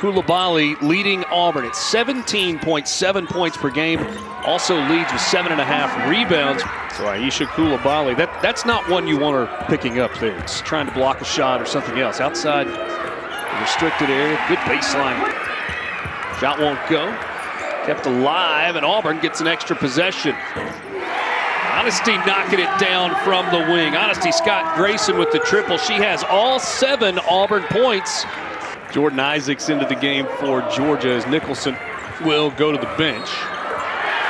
Coulibaly leading Auburn at 17.7 points per game. Also leads with seven and a half rebounds. So Aicha Coulibaly, that, that's not one you want her picking up there. It's trying to block a shot or something else. Outside restricted area, good baseline. Shot won't go. Kept alive, and Auburn gets an extra possession. Honesty knocking it down from the wing. Honesty Scott Grayson with the triple. She has all seven Auburn points. Jordan Isaacs into the game for Georgia as Nicholson will go to the bench.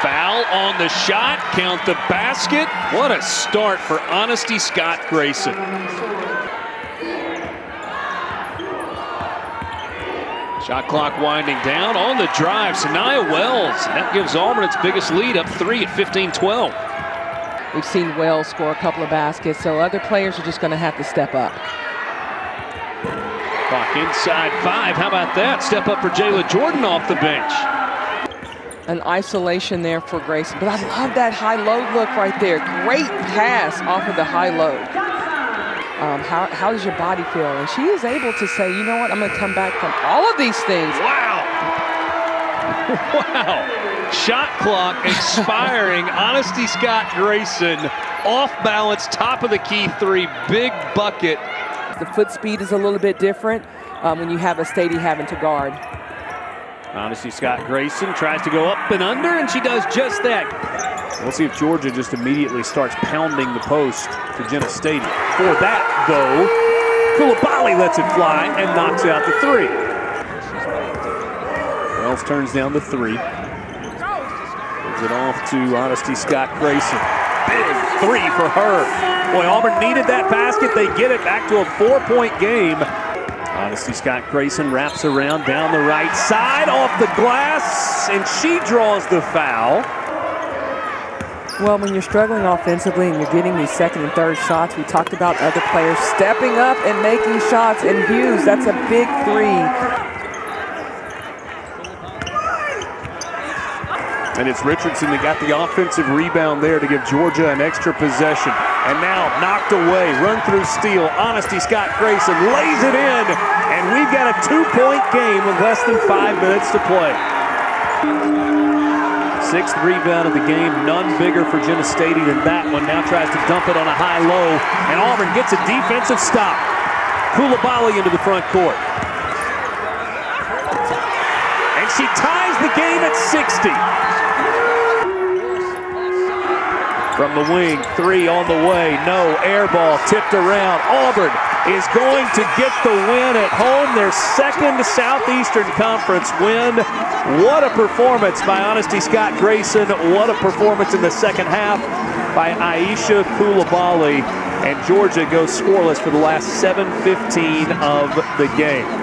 Foul on the shot, count the basket. What a start for Honesty Scott Grayson. Shot clock winding down on the drive. Sanaya Wells, that gives Auburn its biggest lead up three at 15-12. We've seen Wells score a couple of baskets, so other players are just going to have to step up. Clock inside five. How about that? Step up for Jayla Jordan off the bench. An isolation there for Grayson. But I love that high-low look right there. Great pass off of the high-low. Um, how, how does your body feel? And she is able to say, you know what, I'm going to come back from all of these things. Wow. Wow. Shot clock expiring. Honesty Scott Grayson off balance, top of the key three, big bucket. The foot speed is a little bit different um, when you have a Stady having to guard. Honesty Scott Grayson tries to go up and under, and she does just that. We'll see if Georgia just immediately starts pounding the post to Jenna Stady. For that, though, Coulibaly lets it fly and knocks out the three. Wells turns down the three. Gives it off to Honesty Scott Grayson. Big three for her. Boy, Auburn needed that basket. They get it back to a four-point game. Honesty Scott Grayson wraps around down the right side off the glass, and she draws the foul. Well, when you're struggling offensively and you're getting these second and third shots, we talked about other players stepping up and making shots. And Hughes, that's a big three. And it's Richardson that got the offensive rebound there to give Georgia an extra possession. And now knocked away, run through steal. Honesty Scott Grayson lays it in. And we've got a two-point game with less than five minutes to play. Sixth rebound of the game, none bigger for Jenna Stady than that one. Now tries to dump it on a high-low, and Auburn gets a defensive stop. Coulibaly into the front court. And she ties the game at 60. From the wing, three on the way, no, air ball tipped around. Auburn is going to get the win at home, their second Southeastern Conference win. What a performance by Honesty Scott Grayson. What a performance in the second half by Aicha Coulibaly. And Georgia goes scoreless for the last 7.15 of the game.